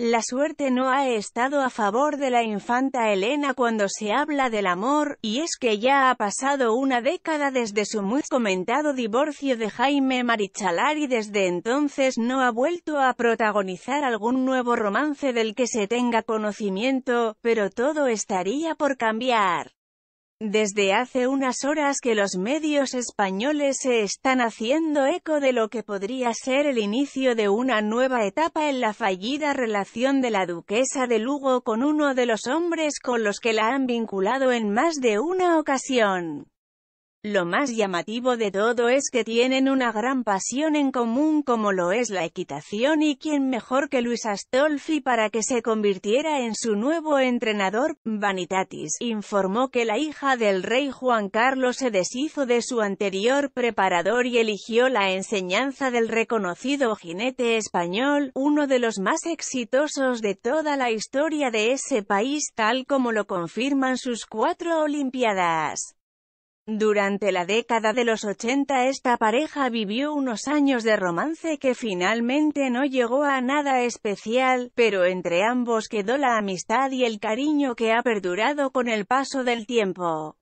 La suerte no ha estado a favor de la infanta Elena cuando se habla del amor, y es que ya ha pasado una década desde su muy comentado divorcio de Jaime Marichalar y desde entonces no ha vuelto a protagonizar algún nuevo romance del que se tenga conocimiento, pero todo estaría por cambiar. Desde hace unas horas que los medios españoles se están haciendo eco de lo que podría ser el inicio de una nueva etapa en la fallida relación de la duquesa de Lugo con uno de los hombres con los que la han vinculado en más de una ocasión. Lo más llamativo de todo es que tienen una gran pasión en común como lo es la equitación y quién mejor que Luis Astolfi para que se convirtiera en su nuevo entrenador, Vanitatis, informó que la hija del rey Juan Carlos se deshizo de su anterior preparador y eligió la enseñanza del reconocido jinete español, uno de los más exitosos de toda la historia de ese país tal como lo confirman sus cuatro olimpiadas. Durante la década de los 80 esta pareja vivió unos años de romance que finalmente no llegó a nada especial, pero entre ambos quedó la amistad y el cariño que ha perdurado con el paso del tiempo.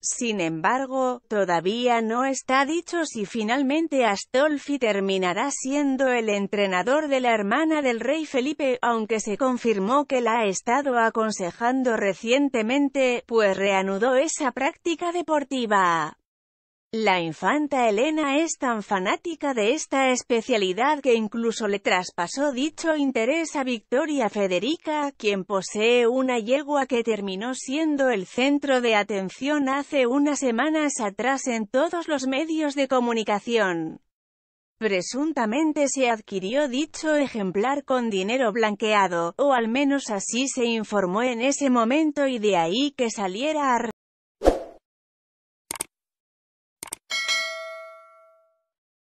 Sin embargo, todavía no está dicho si finalmente Astolfi terminará siendo el entrenador de la hermana del rey Felipe, aunque se confirmó que la ha estado aconsejando recientemente, pues reanudó esa práctica deportiva. La infanta Elena es tan fanática de esta especialidad que incluso le traspasó dicho interés a Victoria Federica, quien posee una yegua que terminó siendo el centro de atención hace unas semanas atrás en todos los medios de comunicación. Presuntamente se adquirió dicho ejemplar con dinero blanqueado, o al menos así se informó en ese momento y de ahí que saliera a